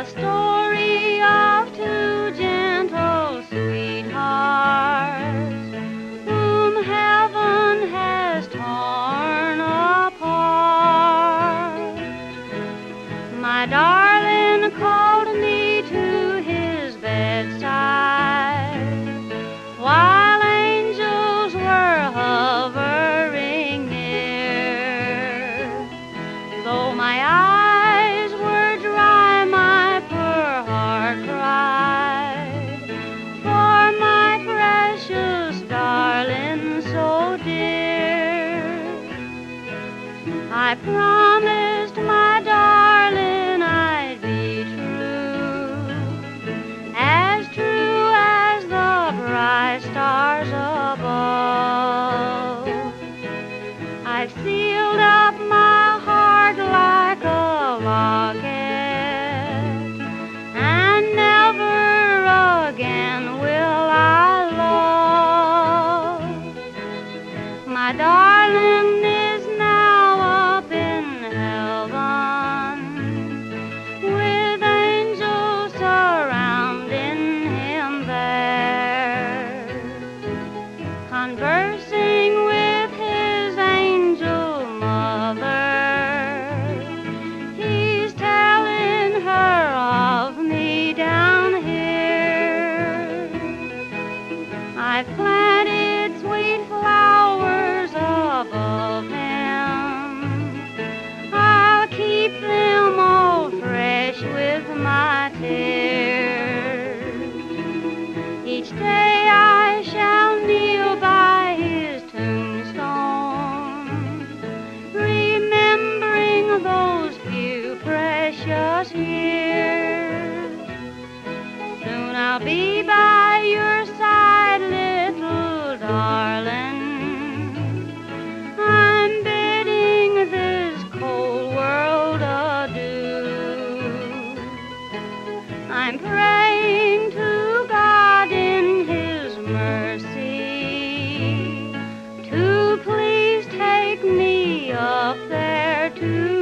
The story of two gentle sweethearts whom heaven has torn apart. My darling. I promised my darling I'd be true, as true as the bright stars above. I've sealed up my heart like a locket, and never again will I love. My darling precious years. Soon I'll be by your side, little darling. I'm bidding this cold world adieu. I'm praying to God in His mercy to please take me up there too.